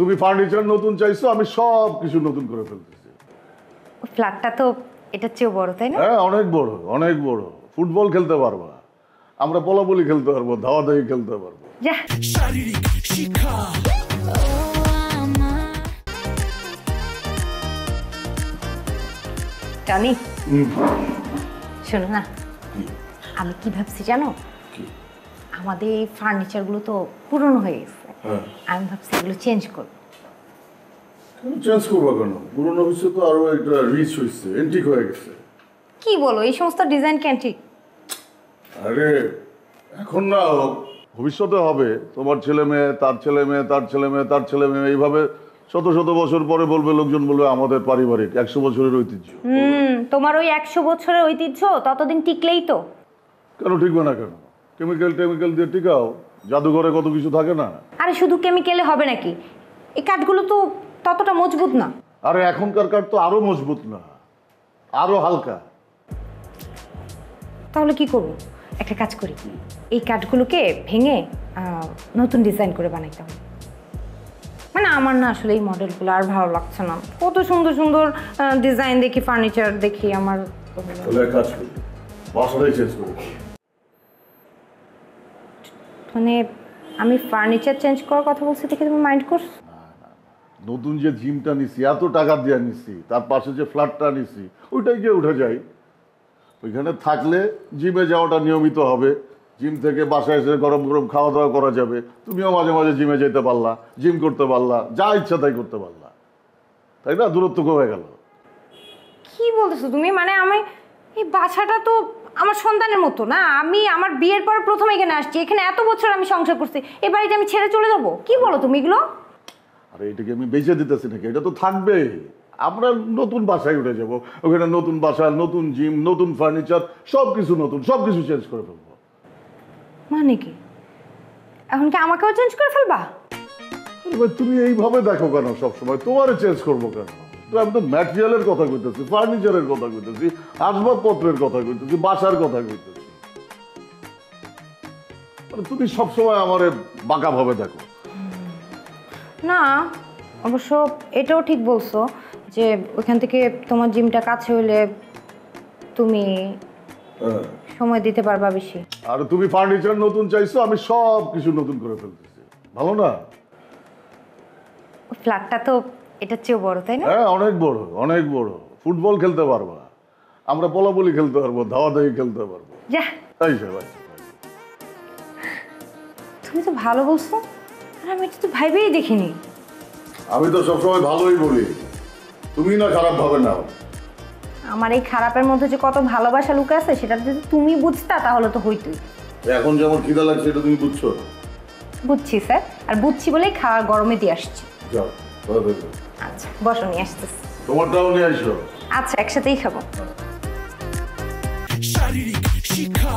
তুমি ফার্নিচার নতুন চাইছো আমি সব কিছু নতুন করে ফেলতেছি। ফ্ল্যাটটা তো এটার চেয়েও বড় তাই না? হ্যাঁ অনেক বড় অনেক বড়। ফুটবল খেলতে পারবা। আমরা পলাপলি খেলতে পারব ধাওয়াধাই খেলতে পারব। যা শারীরিক শিক্ষা টনি শোনো না। আমি কি ভাবছি জানো? কি? আমাদের এই ফার্নিচারগুলো তো পুরনো হয়ে গেছে। হ্যাঁ। আমি ভাবছি এগুলো চেঞ্জ করব। চেঞ্জ করব কেন? পুরোনো হয়েছে তো আরও একটা রিচ হয়েছে এন্টিক হয়ে গেছে। কি বলো? এই সমস্ত ডিজাইন কেন ঠিক আরে এখন না ভবিষ্যতে হবে। তোমার ছেলে মেয়ে তার ছেলে মেয়ে তার ছেলে মেয়ে তার ছেলে মেয়ে এইভাবে শত শত বছর পরে বলবে লোকজন বলবে আমাদের পারিবারিক একশো বছরের ঐতিহ্য। হুম তোমার ওই একশো বছরের ঐতিহ্য ততদিন টিকলেই তো। কেন ঠিকবে না কেন? কেমিক্যাল টেমিক্যাল দিয়ে টিকাও। জাদুঘরে কত কিছু থাকে না? আরে শুধু কেমিক্যালে হবে নাকি? এই কাঠগুলো তো ততটা মজবুত না। আরে এখনকার কাঠ তো আরও মজবুত না। আরও হালকা। তাহলে কি করব? একটা কাজ করি। এই কাঠগুলোকে ভেঙে আহ, নতুন ডিজাইন করে বানাইতে হবে। মানে আমার না আসলে এই মডেলগুলো আর ভালো লাগছে না। কত সুন্দর সুন্দর ডিজাইন দেখি ফার্নিচার দেখি আমার তাহলে এক কাজ করি। বাসাটাই চেঞ্জ করে। মানে আমি ফার্নিচার চেঞ্জ করার কথা বলছি দেখে তুমি মাইন্ড করছ? নতুন যে জিমটা নিছি এত টাকা দিয়ে নিছি তার পাশে যে ফ্ল্যাটটা নিছি ওইটাই গিয়ে উঠে যাই ওইখানে থাকলে জিমে যাওয়াটা নিয়মিত হবে। জিম থেকে বাসায় এসে গরম গরম খাওয়া দাওয়া করা যাবে। তুমিও মাঝে মাঝে জিমে যেতে পারলা জিম করতে পারলা যা ইচ্ছা তাই করতে পারলা। তাই না? দূরত্ব কমে গেল। কি বলতেছো তুমি? মানে আমি এই বাসাটা তো আমার সন্তানের মতো না? আমি আমার বিয়ের পর প্রথম এখানে আসছি এখানে এত বছর আমি সংসার করছি এ বাড়িতে আমি ছেড়ে চলে যাব? কি বলো তুমি এগুলো? আরে এটাকে আমি বেঁচে দিতেছি নাকি? এটা তো থাকবে। আমরা নতুন বাসায় উঠে যাব। ওখানে নতুন বাসা নতুন জিম নতুন ফার্নিচার সব কিছু নতুন সব কিছু চেঞ্জ করে ফেলব। মানে কি? এখন কি আমাকেও চেঞ্জ করে ফেলবা? তুমি এইভাবে দেখো কেন সবসময়? তোমার চেঞ্জ করব কেন? আমি তো ম্যাটেরিয়ালের কথা কইতেছি ফার্নিচারের কথা কইতেছি আসবাবপত্রের কথা কইতেছি বাসার কথা কইতেছি। মানে তুমি সবসময় আমারে বাঁকা ভাবে দেখো। না অবশ্য এটাও ঠিক বলছো যে ওইখান থেকে তোমার জিমটা কাছে হইলে তুমি সময় দিতে পারবা বেশি। আর তুমি ফার্নিচার নতুন চাইছো আমি সব কিছু নতুন করে ফেলতেছি। ভালো না? ফ্ল্যাটটা তো এটার চেয়েও বড় তাই না? হ্যাঁ অনেক বড় অনেক বড়। ফুটবল খেলতে পারবা আমরা পলাপলি খেলতে পারব ধাওয়াধাই খেলতে পারব। যা। এই সে ভাই। তুমি তো ভালো বলছো আর আমি তো ভাইবেই দেখিনি। আমি তো সবসময় ভালোই বলি। তুমি না খারাপ ভাবে নাও। আমার এই খারাপের মধ্যে যে কত ভালোবাসা লুকে আছে সেটা যদি তুমি বুঝতা তাহলে তো হইতই। এখন যেমন খিদা লাগছে এটা তুমি বুঝছ? বুঝছি স্যার। আর বুঝছি বলেই খাওয়া গরমে দিয়ে আসছি। যাও। আচ্ছা বসো নিয়ে আসতেছি। তোমারটাও নিয়ে আসো। আচ্ছা একসাথেই খাব। শারীরিক শিক্ষা।